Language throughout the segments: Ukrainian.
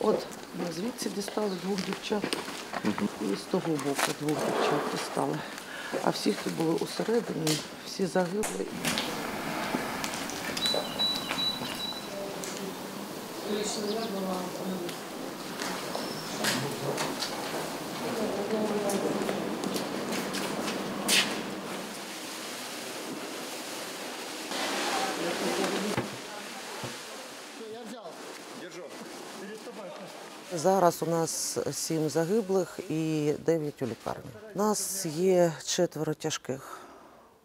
От ми звідси дістали двох дівчат і з того боку двох дівчат дістали. А всі, хто були усередині, всі загибли. Зараз у нас сім загиблих і дев'ять у лікарні. У нас є четверо тяжких.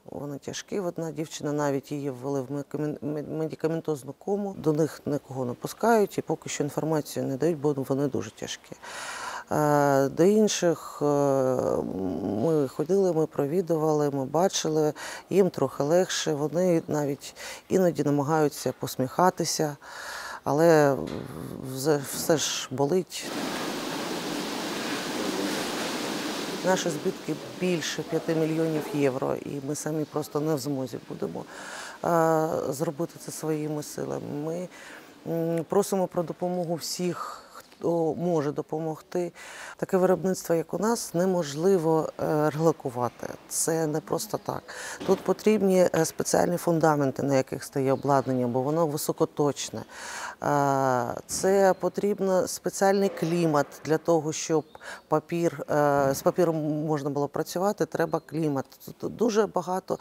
Вони тяжкі. Одна дівчина навіть її ввели в медикамен- медикаментозну кому. До них нікого не пускають і поки що інформацію не дають, бо вони дуже тяжкі. Е, До інших е, ми ходили, ми провідували, ми бачили, їм трохи легше. Вони навіть іноді намагаються посміхатися, але все- ж болить. Наші збитки більше 5 мільйонів євро, і ми самі просто не в змозі будемо зробити це своїми силами. Ми просимо про допомогу всіх, може допомогти. Таке виробництво, як у нас, неможливо е, релокувати. Це не просто так. Тут потрібні е, спеціальні фундаменти, на яких стає обладнання, бо воно високоточне. Е, Це потрібно спеціальний клімат для того, щоб папір з папіром можна було працювати. Треба клімат. Тут дуже багато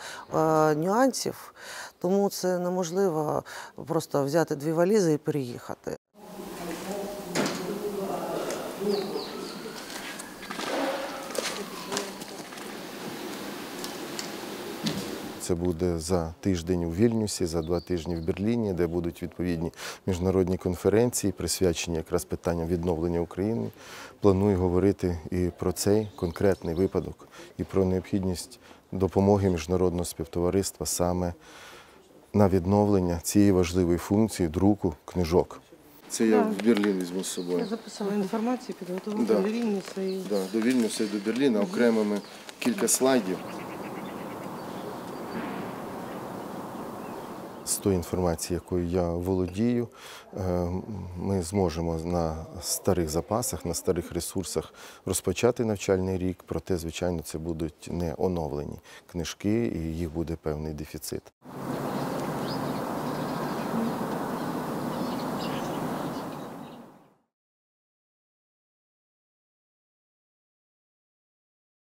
нюансів, тому це неможливо просто взяти дві валізи і переїхати. Це буде за тиждень у Вільнюсі, за два тижні в Берліні, де будуть відповідні міжнародні конференції, присвячені якраз питанням відновлення України. Планую говорити і про цей конкретний випадок, і про необхідність допомоги міжнародного співтовариства саме на відновлення цієї важливої функції друку книжок. Це я в Берлін візьму з собою. Я записала інформацію, підготувала Да. до Вільнюса і Да, до Вільнюса і до Берліна окремими кілька слайдів. З тої інформації, якою я володію, е, ми зможемо на старих запасах, на старих ресурсах розпочати навчальний рік, проте, звичайно, це будуть не оновлені книжки і їх буде певний дефіцит.